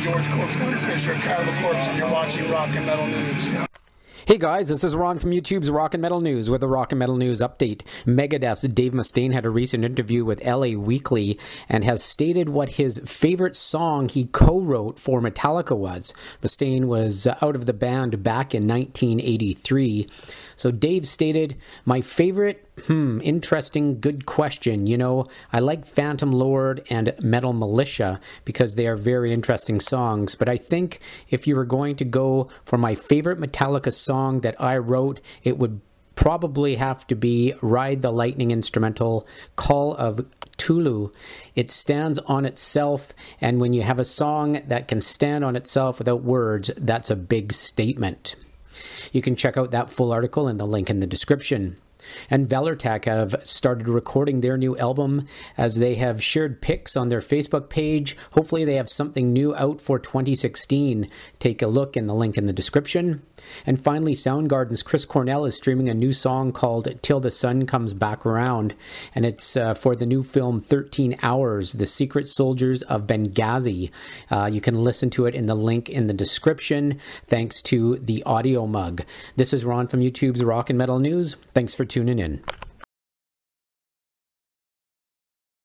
George Corpsegrinder Fisher, Cannibal Corpse, and you're watching Rock and Metal News. Hey guys, this is Ron from YouTube's Rock and Metal News with a Rock and Metal News update. Megadeth's Dave Mustaine had a recent interview with LA Weekly and has stated what his favorite song he co-wrote for Metallica was. Mustaine was out of the band back in 1983. So Dave stated, "My favorite Hmm, interesting, good question. You know, I like Phantom Lord and Metal Militia because they are very interesting songs, but I think if you were going to go for my favorite Metallica song that I wrote, it would probably have to be Ride the Lightning instrumental Call of Ktulu. It stands on itself, and when you have a song that can stand on itself without words, that's a big statement. You can check out that full article in the link in the description. And Kvelertak have started recording their new album as they have shared pics on their Facebook page. Hopefully, they have something new out for 2016. Take a look in the link in the description. And finally, Soundgarden's Chris Cornell is streaming a new song called Till the Sun Comes Back Around. And it's uh, for the new film 13 Hours The Secret Soldiers of Benghazi. Uh, you can listen to it in the link in the description, thanks to the audio mug. This is Ron from YouTube's Rock and Metal News. Thanks for tuning in.